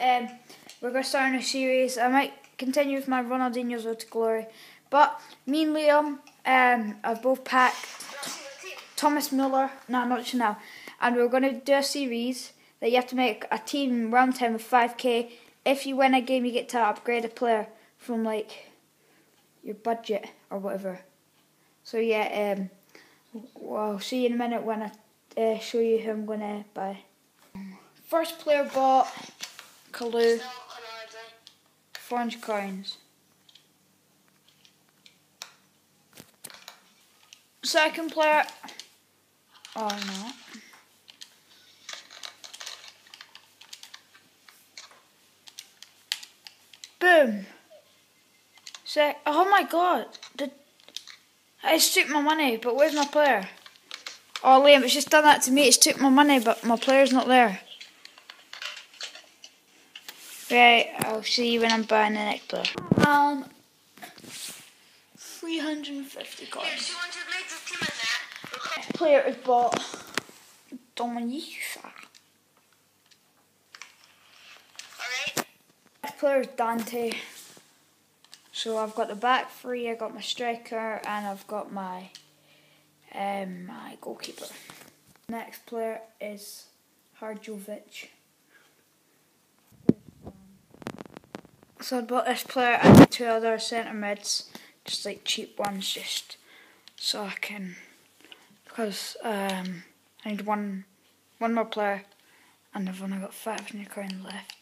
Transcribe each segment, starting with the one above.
Um, we're going to start a new series. I might continue with my Ronaldinho's Road to Glory. But me and Liam um, have both packed Thomas Muller. No, not Chanel. And we're going to do a series that you have to make a team round 10 with 5k. If you win a game, you get to upgrade a player from like your budget or whatever. So yeah, um, well, see you in a minute when I uh, show you who I'm going to buy. First player bought Kalou, 400 coins. Second player, oh no. Boom. Sec. Oh my god. The, I took my money, but where's my player? Oh, Liam, it's just done that to me. It's took my money, but my player's not there. Right, I'll see you when I'm buying the next player. Um, 350 coins. Player is bought Dominica. Alright. Next player is Dante. So I've got the back three, I got my striker, and I've got my um, my goalkeeper. Next player is Hardjovic. So I bought this player and two other centre mids, just like cheap ones, just so I can, because um, I need one, one more player, and I've only got 500 coins left.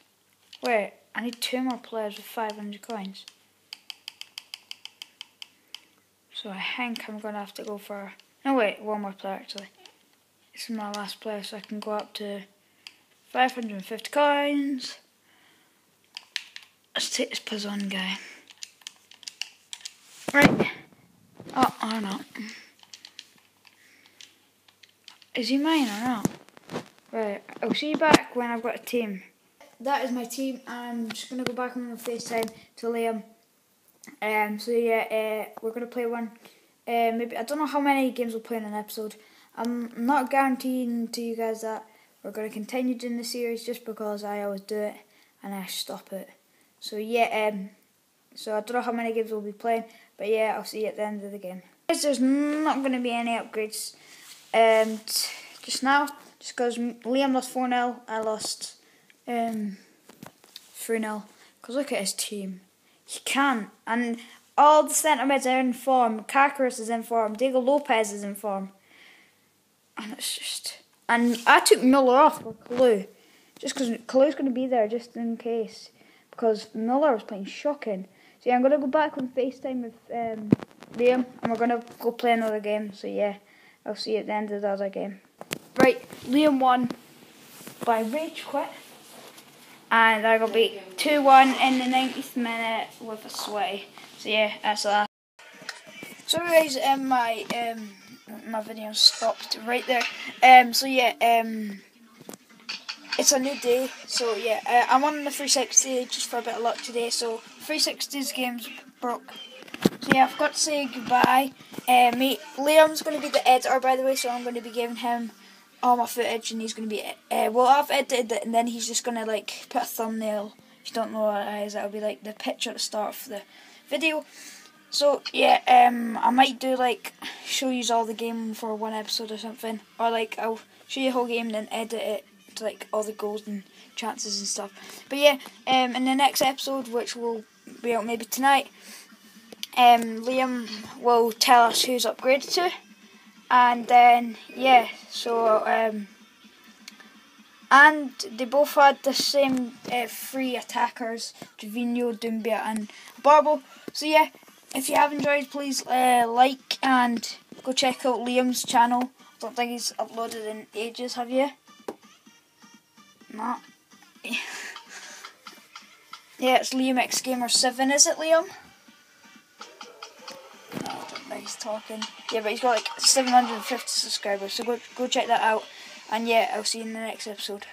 Wait, I need two more players with 500 coins. So I think I'm going to have to go for no, wait, one more player actually. This is my last player, so I can go up to 550 coins. Let's take this Pazon guy. Right. Oh, or not. Is he mine or not? Right, I'll see you back when I've got a team. That is my team. I'm just going to go back on the FaceTime to Liam. Um, so yeah, uh, we're going to play one uh, maybe I don't know how many games we'll play in an episode. I'm not guaranteeing to you guys that we're going to continue doing the series just because I always do it and I stop it. So yeah, um, so I don't know how many games we'll be playing, but yeah, I'll see you at the end of the game. There's not going to be any upgrades um, just now, just because Liam lost 4 0, I lost um, 3 0. Because look at his team. He can't, And all the centre mids are in form. Carcass is in form. Diego Lopez is in form. And it's just. And I took Miller off for Kalou. Just because Kalou's going to be there just in case. Because Miller was playing shocking. So yeah, I'm going to go back on FaceTime with um, Liam. And we're going to go play another game. So yeah, I'll see you at the end of the other game. Right, Liam won by rage quit. And I got beat 2 1 in the 90th minute with a sway. So yeah, that's that. So guys, um, my um, my video stopped right there. Um, so yeah, um, it's a new day. So yeah, uh, I'm on the 360 just for a bit of luck today. So 360's games broke. So yeah, I've got to say goodbye. Uh, mate, Liam's going to be the editor by the way, so I'm going to be giving him all my footage, and he's going to be uh, well, I've edited it, and then he's just going to like put a thumbnail. If you don't know what it is, that'll be like the picture at the start of the video. So yeah, um, I might do like show you all the game for one episode or something, or like I'll show you the whole game and then edit it to like all the goals and chances and stuff. But yeah, um, in the next episode, which will be out maybe tonight, um, Liam will tell us who's upgraded to, and then yeah, so um. And they both had the same uh, three attackers, Gervinho, Doumbia and Barbo. So yeah, if you have enjoyed, please uh, like and go check out Liam's channel. I don't think he's uploaded in ages, have you? No. yeah, it's Liam X Gamer 7, is it Liam? Oh, Think he's talking. Yeah, but he's got like 750 subscribers, so go, go check that out. And yeah, I'll see you in the next episode.